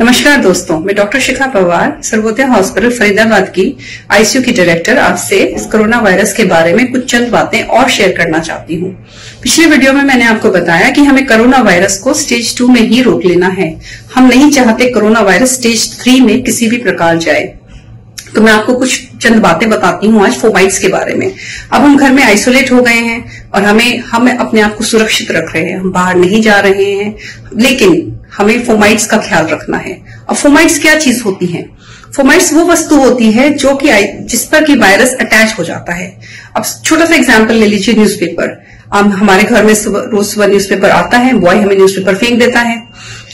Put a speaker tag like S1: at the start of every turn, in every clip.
S1: नमस्कार दोस्तों, मैं डॉक्टर शिखा पवार सर्वोदय हॉस्पिटल, फरीदाबाद की आईसीयू की डायरेक्टर आपसे इस कोरोना वायरस के बारे में कुछ चंद बातें और शेयर करना चाहती हूँ। पिछले वीडियो में मैंने आपको बताया कि हमें कोरोना वायरस को स्टेज टू में ही रोक लेना है। हम नहीं चाहते कोरोना वायरस स्टेज थ्री में किसी भी प्रकार जाए। तो मैं आपको कुछ चंद बातें बताती हूँ आज फोमाइट्स के बारे में। अब हम घर में आइसोलेट हो गए हैं और हमें, हम अपने आप को सुरक्षित रख रहे हैं। हम बाहर नहीं जा रहे हैं, लेकिन हमें फोमाइट्स का ख्याल रखना है। अब फोमाइट्स क्या चीज़ होती है? फोमाइट्स वो वस्तु होती है जो कि जिस पर कि वायरस अटैच हो जाता है। अब छोटा सा एग्ज़ाम्पल ले लीजिए न्यूज़पेपर। हम हमारे घर में रोज सुबह न्यूज़पेपर आता है बॉय हमें न्यूज़पेपर फेंक देता है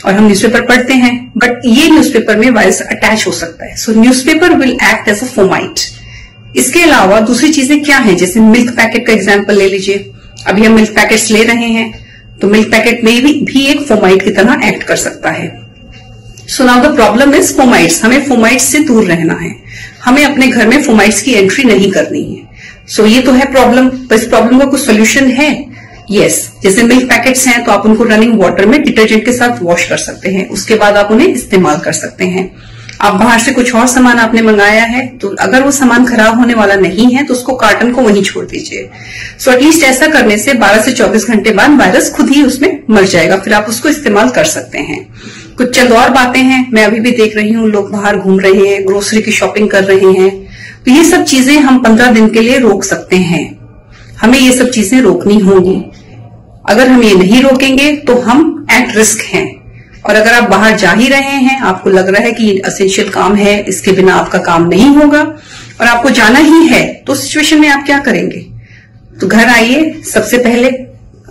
S1: और हम न्यूज़पेपर पढ़ते हैं। बट ये न्यूज़पेपर में वायरस अटैच हो सकता है। So newspaper will act as a fomite इसके अलावा दूसरी चीज़ें क्या है? जैसे मिल्क पैकेट का एग्ज़ाम्पल ले लीजिए। अभी हम मिल्क पैकेट्स ले रहे हैं तो मिल्क पैकेट में भी, भी एक फोमाइट की तरह एक्ट कर सकता है। So now the problem is fomites हमें फोमाइट्स से दूर रहना है। हमें अपने घर में फोमाइट्स की एंट्री नहीं करनी है। सो so, ये तो है प्रॉब्लम तो इस प्रॉब्लम का कुछ सोल्यूशन है? यस yes, जैसे मिल्क पैकेट्स हैं तो आप उनको रनिंग वाटर में डिटर्जेंट के साथ वॉश कर सकते हैं। उसके बाद आप उन्हें इस्तेमाल कर सकते हैं। आप बाहर से कुछ और सामान आपने मंगाया है तो अगर वो सामान खराब होने वाला नहीं है तो उसको कार्टन को वहीं छोड़ दीजिए। सो एटलीस्ट ऐसा करने से 12 से 24 घंटे बाद वायरस खुद ही उसमें मर जाएगा। फिर आप उसको इस्तेमाल कर सकते हैं। कुछ चंद और बातें हैं। मैं अभी भी देख रही हूँ लोग बाहर घूम रहे हैं ग्रोसरी की शॉपिंग कर रहे हैं। तो ये सब चीज़ें हम पंद्रह दिन के लिए रोक सकते हैं। हमें ये सब चीज़ें रोकनी होंगी। अगर हम ये नहीं रोकेंगे तो हम एट रिस्क हैं। और अगर आप बाहर जा ही रहे हैं, आपको लग रहा है कि असेंशियल काम है, इसके बिना आपका काम नहीं होगा, और आपको जाना ही है तो सिचुएशन में आप क्या करेंगे? तो घर आइए, सबसे पहले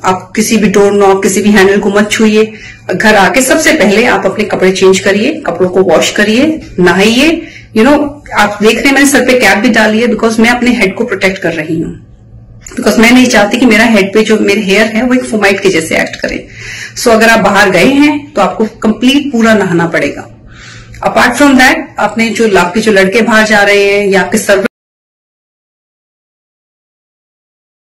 S1: आप किसी भी डोर नॉक किसी भी हैंडल को मत छूइए। घर आके सबसे पहले आप अपने कपड़े चेंज करिए, कपड़ों को वॉश करिए, नहाइए। यू नो आप देख रहे हैं मैंने सर पे कैप भी डाली है बिकॉज़ मैं अपने हेड को प्रोटेक्ट कर रही हूँ। बिकॉज़ मैं नहीं चाहती कि मेरा हेड पे जो मेरे हेयर है वो एक फोमाइट के जैसे एक्ट करे। सो so, अगर आप बाहर गए हैं तो आपको कंप्लीट पूरा नहाना पड़ेगा। अपार्ट फ्रॉम दैट अपने जो आपके जो लड़के बाहर जा रहे हैं या आपके सर्व